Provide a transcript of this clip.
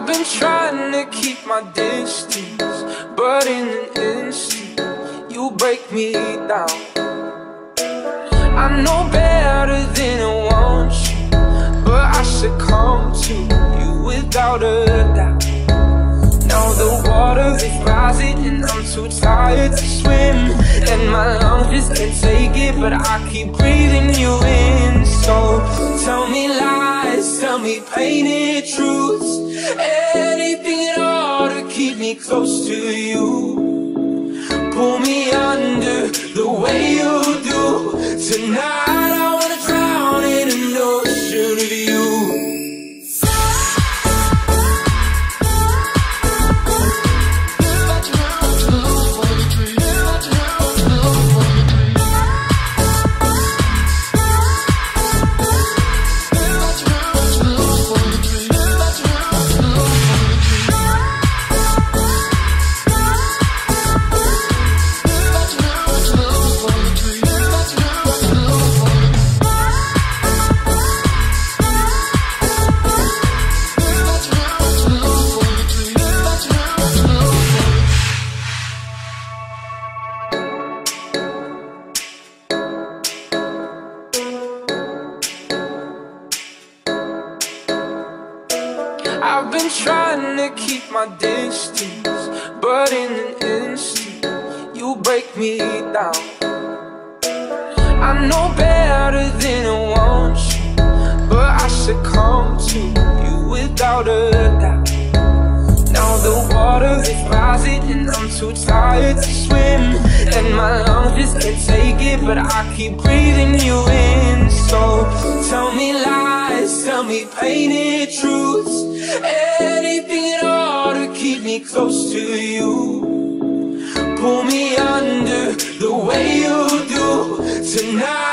been trying to keep my distance, but in an instant, you break me down. I know better than I want you, but I succumb to you without a doubt. Now the water is rising and I'm too tired to swim And my lungs just can't take it but I keep breathing you in So tell me lies, tell me painted truths close to you. Pull me under the way you do Tonight I've been trying to keep my distance, but in an instant, you break me down. I know better than I want you, but I succumb to you without a doubt. Now the water is rising and I'm too tired to swim And my lungs just can't take it but I keep breathing you in So tell me lies, tell me painted truths. Anything at all to keep me close to you. Pull me under the way you do. Tonight